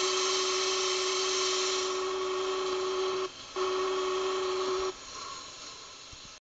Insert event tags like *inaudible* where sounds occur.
you *laughs*